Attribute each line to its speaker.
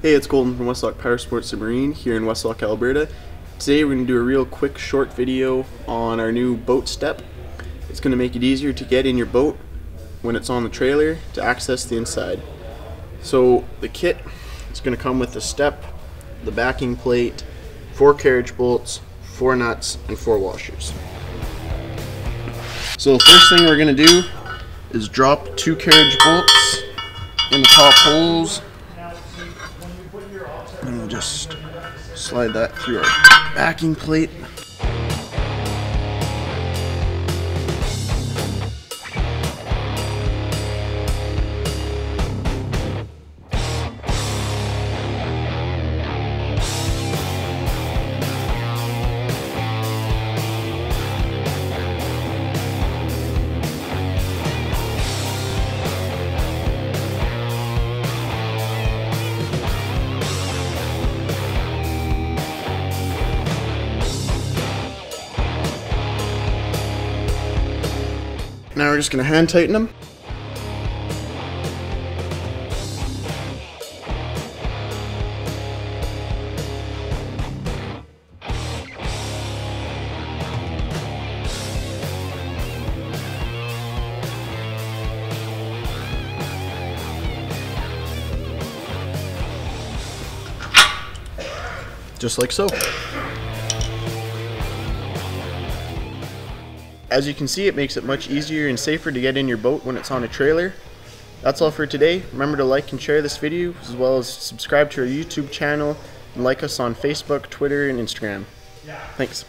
Speaker 1: Hey, it's Colton from Westlock Power Sports and Marine here in Westlock, Alberta. Today we're going to do a real quick short video on our new boat step. It's going to make it easier to get in your boat when it's on the trailer to access the inside. So the kit is going to come with the step, the backing plate, four carriage bolts, four nuts, and four washers. So the first thing we're going to do is drop two carriage bolts in the top holes and we'll just slide that through our backing plate. Now we're just going to hand tighten them. Just like so. As you can see, it makes it much easier and safer to get in your boat when it's on a trailer. That's all for today. Remember to like and share this video, as well as subscribe to our YouTube channel and like us on Facebook, Twitter, and Instagram. Thanks.